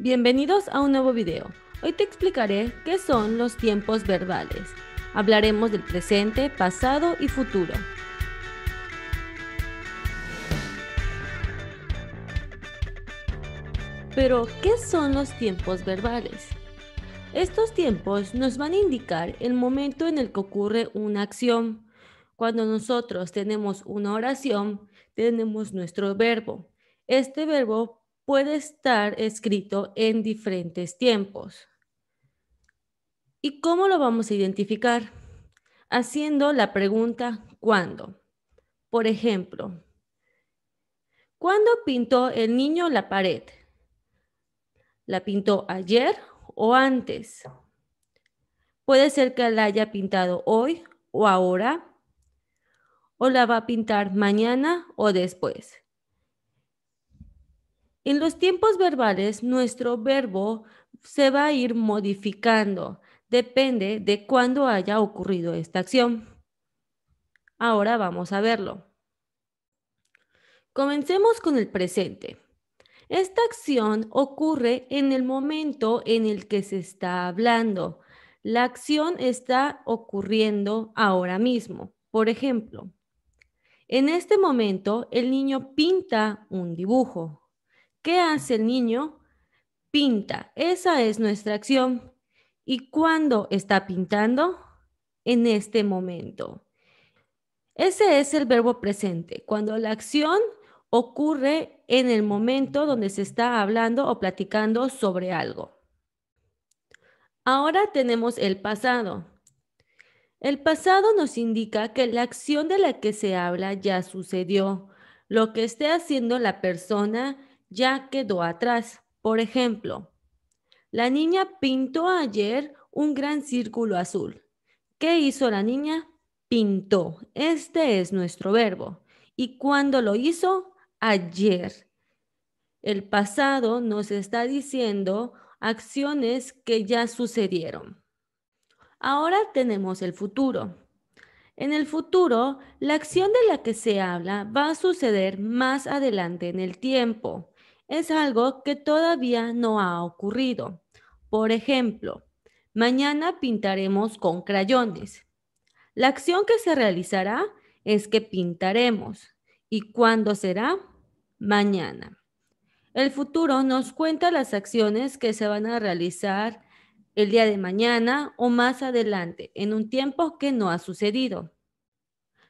Bienvenidos a un nuevo video. Hoy te explicaré qué son los tiempos verbales. Hablaremos del presente, pasado y futuro. Pero, ¿qué son los tiempos verbales? Estos tiempos nos van a indicar el momento en el que ocurre una acción. Cuando nosotros tenemos una oración, tenemos nuestro verbo. Este verbo puede estar escrito en diferentes tiempos. ¿Y cómo lo vamos a identificar? Haciendo la pregunta ¿cuándo? Por ejemplo, ¿cuándo pintó el niño la pared? ¿La pintó ayer o antes? Puede ser que la haya pintado hoy o ahora, o la va a pintar mañana o después. En los tiempos verbales, nuestro verbo se va a ir modificando. Depende de cuándo haya ocurrido esta acción. Ahora vamos a verlo. Comencemos con el presente. Esta acción ocurre en el momento en el que se está hablando. La acción está ocurriendo ahora mismo. Por ejemplo, en este momento el niño pinta un dibujo. ¿Qué hace el niño? Pinta. Esa es nuestra acción. ¿Y cuándo está pintando? En este momento. Ese es el verbo presente, cuando la acción ocurre en el momento donde se está hablando o platicando sobre algo. Ahora tenemos el pasado. El pasado nos indica que la acción de la que se habla ya sucedió. Lo que esté haciendo la persona ya quedó atrás. Por ejemplo, la niña pintó ayer un gran círculo azul. ¿Qué hizo la niña? Pintó. Este es nuestro verbo. ¿Y cuándo lo hizo? Ayer. El pasado nos está diciendo acciones que ya sucedieron. Ahora tenemos el futuro. En el futuro, la acción de la que se habla va a suceder más adelante en el tiempo es algo que todavía no ha ocurrido. Por ejemplo, mañana pintaremos con crayones. La acción que se realizará es que pintaremos. ¿Y cuándo será? Mañana. El futuro nos cuenta las acciones que se van a realizar el día de mañana o más adelante, en un tiempo que no ha sucedido.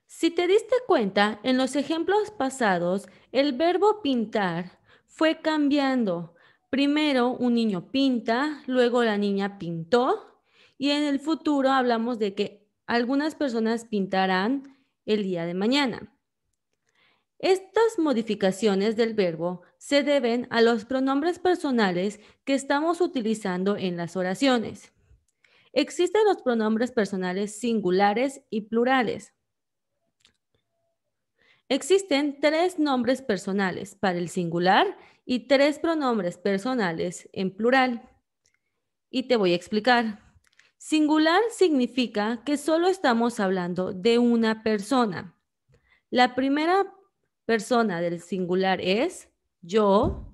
Si te diste cuenta, en los ejemplos pasados, el verbo pintar fue cambiando. Primero un niño pinta, luego la niña pintó y en el futuro hablamos de que algunas personas pintarán el día de mañana. Estas modificaciones del verbo se deben a los pronombres personales que estamos utilizando en las oraciones. Existen los pronombres personales singulares y plurales. Existen tres nombres personales para el singular y tres pronombres personales en plural. Y te voy a explicar. Singular significa que solo estamos hablando de una persona. La primera persona del singular es yo,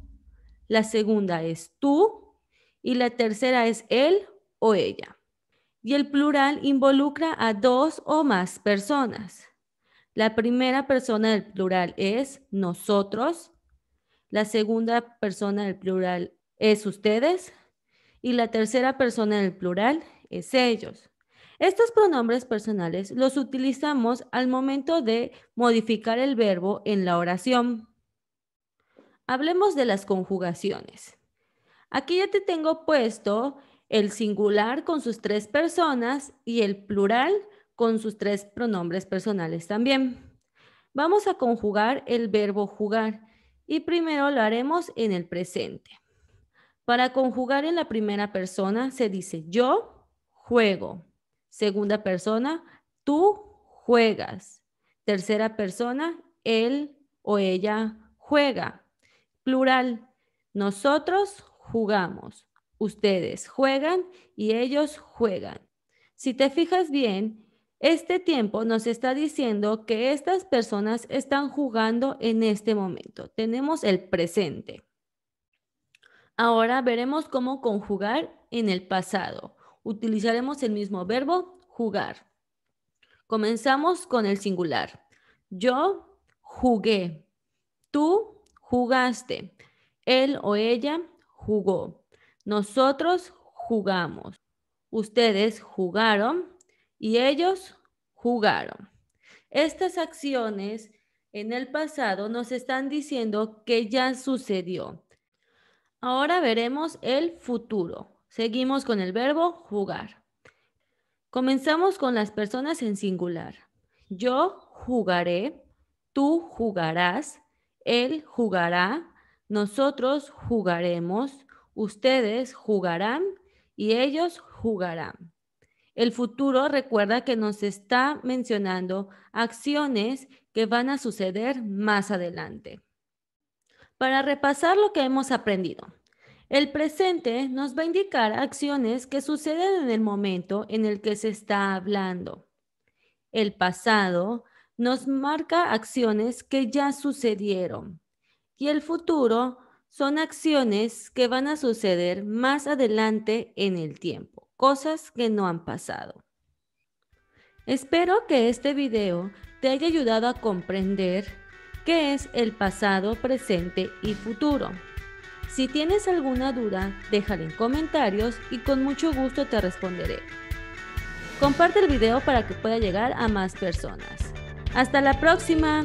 la segunda es tú y la tercera es él o ella. Y el plural involucra a dos o más personas. La primera persona del plural es nosotros, la segunda persona del plural es ustedes y la tercera persona del plural es ellos. Estos pronombres personales los utilizamos al momento de modificar el verbo en la oración. Hablemos de las conjugaciones. Aquí ya te tengo puesto el singular con sus tres personas y el plural con sus tres pronombres personales también. Vamos a conjugar el verbo jugar y primero lo haremos en el presente. Para conjugar en la primera persona se dice yo juego. Segunda persona, tú juegas. Tercera persona, él o ella juega. Plural, nosotros jugamos. Ustedes juegan y ellos juegan. Si te fijas bien, este tiempo nos está diciendo que estas personas están jugando en este momento. Tenemos el presente. Ahora veremos cómo conjugar en el pasado. Utilizaremos el mismo verbo jugar. Comenzamos con el singular. Yo jugué. Tú jugaste. Él o ella jugó. Nosotros jugamos. Ustedes jugaron y ellos jugaron. Estas acciones en el pasado nos están diciendo que ya sucedió. Ahora veremos el futuro. Seguimos con el verbo jugar. Comenzamos con las personas en singular. Yo jugaré, tú jugarás, él jugará, nosotros jugaremos, ustedes jugarán y ellos jugarán. El futuro recuerda que nos está mencionando acciones que van a suceder más adelante. Para repasar lo que hemos aprendido, el presente nos va a indicar acciones que suceden en el momento en el que se está hablando. El pasado nos marca acciones que ya sucedieron. Y el futuro son acciones que van a suceder más adelante en el tiempo, cosas que no han pasado. Espero que este video te haya ayudado a comprender qué es el pasado, presente y futuro. Si tienes alguna duda, déjala en comentarios y con mucho gusto te responderé. Comparte el video para que pueda llegar a más personas. Hasta la próxima.